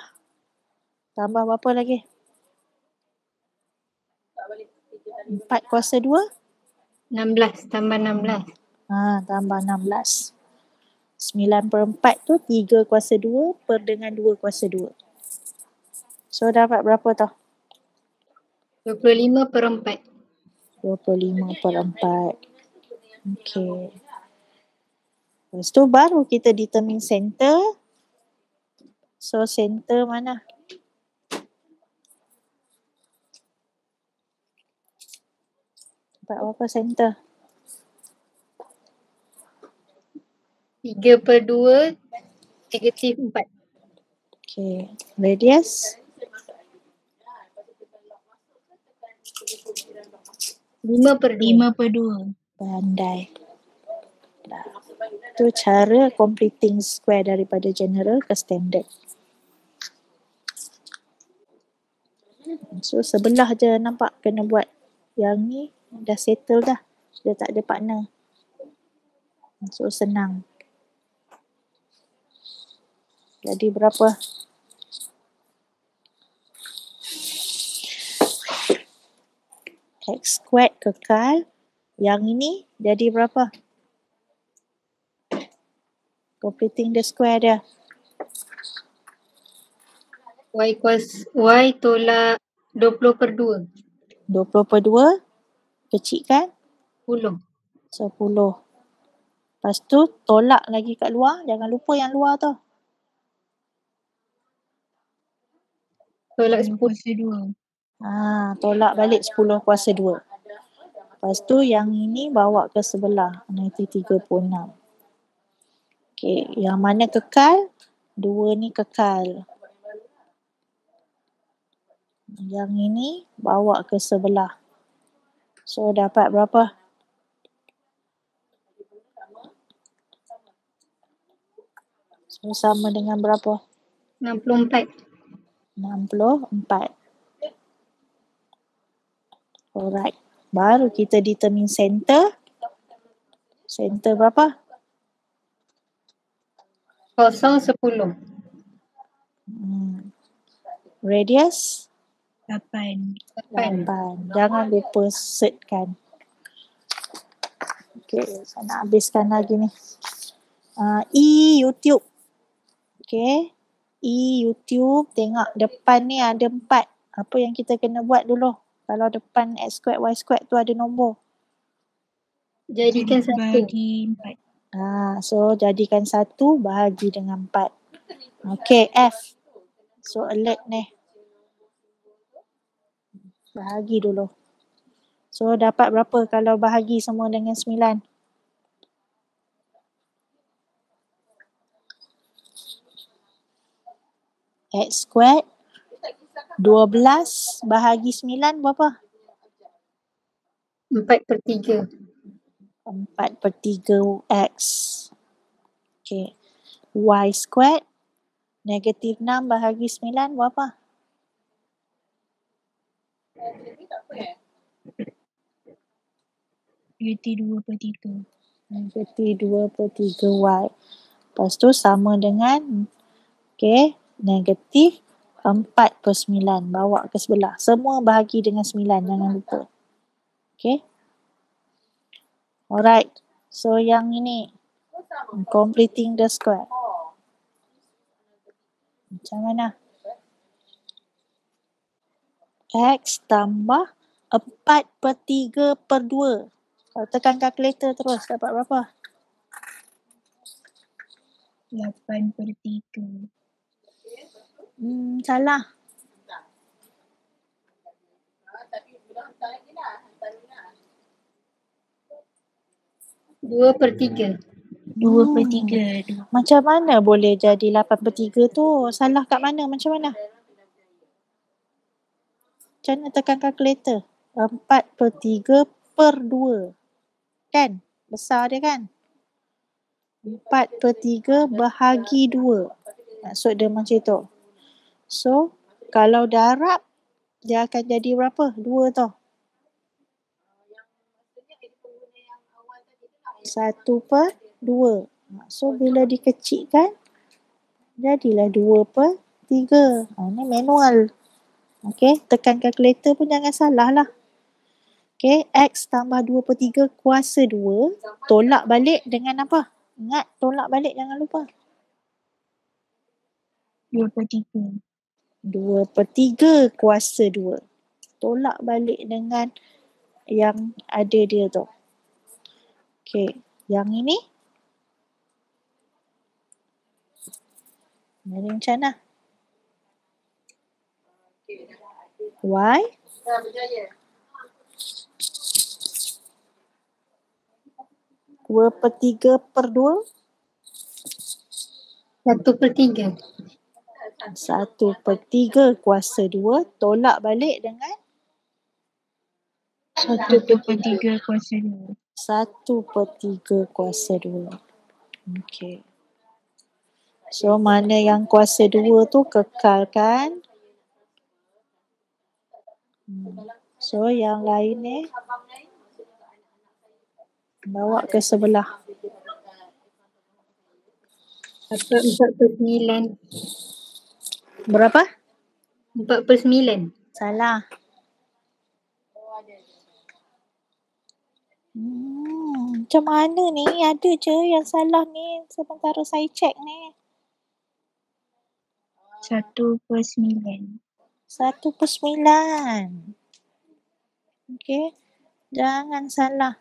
A: tambah berapa lagi? 4 kuasa 2?
D: 16 tambah 16.
A: Ha, tambah 16. 9 per 4 tu 3 kuasa 2 per dengan 2 kuasa 2. So dapat berapa tau?
D: 25 per 4.
A: 25 per 4. Okay. Lepas tu baru kita determine center. So center mana? Dapat berapa center?
D: 3 per 2 negatif 4.
A: Okay. Radius?
D: 5 per 2.
B: 5 per 2.
A: Pandai. Dah. Tu cara completing square daripada general ke standard. So sebelah je nampak kena buat. Yang ni dah settle dah. Dia tak ada partner. So senang. Jadi berapa? X squared kekal. Yang ini jadi berapa? Completing the square dia.
D: Y kuas Y tolak 20 per 2.
A: 20 per 2. Kecil kan?
D: 10.
A: 10. Lepas tu tolak lagi kat luar. Jangan lupa yang luar tu.
D: Tolak 10.
B: 10 kuasa 2.
A: Ha, tolak balik 10 kuasa 2. Lepas tu yang ini bawa ke sebelah. Nanti 36. Okey, yang mana kekal? Dua ni kekal. Yang ini bawa ke sebelah. So dapat berapa? So sama dengan berapa?
D: 64.
A: 64. Alright. Baru kita determine center. Center berapa?
D: Kosong sepuluh.
A: Hmm. Radius
B: Lapan.
D: Lapan.
A: 8. Jangan lupa setkan. Okay, saya nak habiskan lagi ni. Uh, E YouTube. Okay. E YouTube tengok depan ni ada empat. Apa yang kita kena buat dulu? Kalau depan X squared Y squared tu ada nombor.
D: Jadikan satu.
B: Bagi empat.
A: Ah, so jadikan satu bahagi dengan empat. Okay, F. So alert ni. Bahagi dulu. So dapat berapa kalau bahagi semua dengan sembilan? X squared 12 bahagi 9 berapa?
D: Empat per tiga.
A: 4 per 3 X. Okay. Y squared negatif 6 bahagi 9 berapa?
B: Berarti dua per tiga.
A: Negatif 2 per 3 Y. Lepas tu sama dengan okay, negatif 4 per 9. Bawa ke sebelah. Semua bahagi dengan 9. Jangan lupa. Okay. Alright. So yang ini. Completing the square. Macam mana? X tambah 4 per 3 per 2. Kalau tekan kalkulator terus dapat berapa?
B: Lapan per tiga.
A: Hmm, salah.
D: Dua per tiga.
B: Dua per
A: Hmm.
B: tiga.
A: Macam mana boleh jadi 8 per 3 tu? Salah kat mana? Macam mana? Macam mana tekan kalkulator? 4 per 3 per 2. Kan? Besar dia kan? 4 per 3 bahagi 2. Maksud dia macam tu. So, kalau darab, dia akan jadi berapa? 2 tau. 1 per 2. So, bila dikecilkan, jadilah 2 per 3. Ha, ni manual. Okay, tekan kalkulator pun jangan salah lah. Okay, X tambah 2 per 3 kuasa 2. Tolak balik dengan apa? Ingat, tolak balik jangan lupa.
B: Dua per tiga.
A: 2 per 3 kuasa 2. Tolak balik dengan yang ada dia tu. Okay, yang ini. Jadi macam mana? Y dua per tiga per dua
D: Satu per tiga.
A: satu per tiga kuasa dua tolak balik dengan
B: Satu per tiga kuasa dua.
A: satu per tiga kuasa dua. Okay. So mana yang kuasa dua tu kekal kan? Hmm. So yang lain ni bawa ke sebelah.
D: Apa empat per sembilan.
A: Berapa?
D: Empat per sembilan.
A: Salah. Hmm, macam mana ni? Ada je yang salah ni. Sementara saya cek ni.
B: Satu per sembilan.
A: Satu per sembilan. Okey. Jangan salah.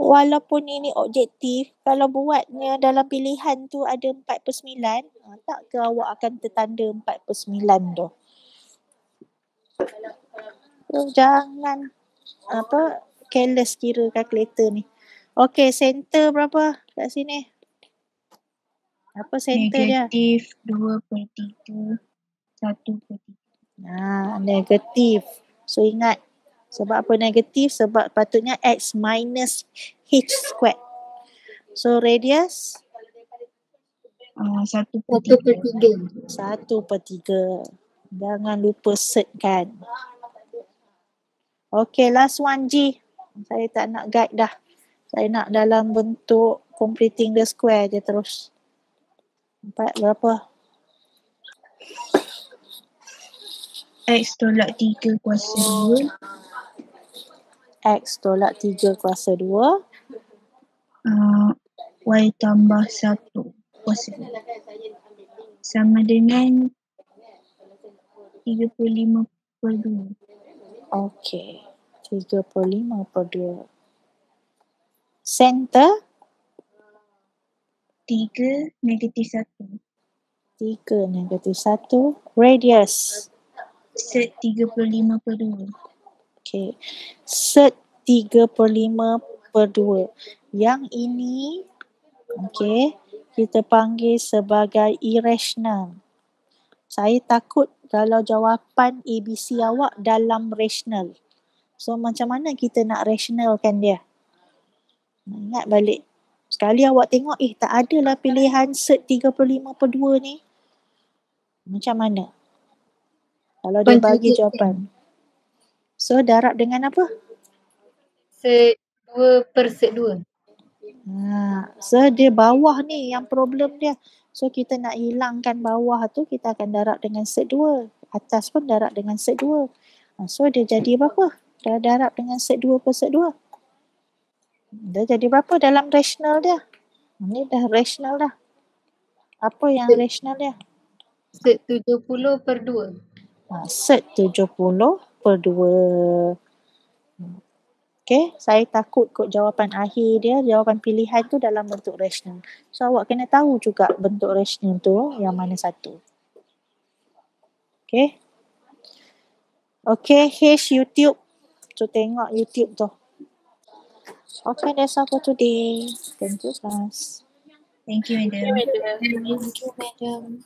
A: Walaupun ini objektif, kalau buatnya dalam pilihan tu ada empat per sembilan, ah, tak ke awak akan tertanda empat per sembilan tu? So, jangan apa careless kira kalkulator ni. Okey, center berapa kat sini? Apa center dia?
B: Negatif dua per tiga. Satu per tiga.
A: Ha, negatif. So ingat. Sebab apa negatif? Sebab patutnya X minus H squared. So radius
B: Uh, satu per
D: Satu per
B: tiga.
D: tiga.
A: satu per tiga. Jangan lupa set kan. Okay, last one G. Saya tak nak guide dah. Saya nak dalam bentuk completing the square je terus. Empat berapa?
B: X tolak 3 kuasa 2.
A: X tolak 3 kuasa 2.
B: Uh, y tambah 1 kuasa 2. Sama dengan 35 per 2.
A: Okay. 35 per 2. Center
B: 3 negatif 1.
A: 3 negatif 1. Radius.
B: Set 35 per 2.
A: Okay. Set 3 per 5 per 2. Yang ini, okay, kita panggil sebagai irrational. Saya takut kalau jawapan ABC awak dalam rational. So macam mana kita nak rationalkan dia? Ingat balik. Sekali awak tengok, eh tak adalah pilihan set 35 per 2 ni. Macam mana? Kalau dia bagi jawapan. So darab dengan apa?
D: Set 2 per set 2.
A: Ha, so dia bawah ni yang problem dia. So kita nak hilangkan bawah tu kita akan darab dengan set 2. Atas pun darab dengan set 2. Ha, so dia jadi berapa? Dah darab dengan set 2 per set 2. Dia jadi berapa dalam rational dia? Ni dah rational dah. Apa yang rational dia?
D: Set 70 per 2.
A: Ha, set 70 per 2. Okay, saya takut kot jawapan akhir dia, jawapan pilihan tu dalam bentuk rational. So awak kena tahu juga bentuk rational tu yang mana satu. Okay. Okay, here's YouTube. So tengok YouTube tu. Okay, that's all for today. Thank you class.
B: Thank you, madam.
C: Thank you, madam.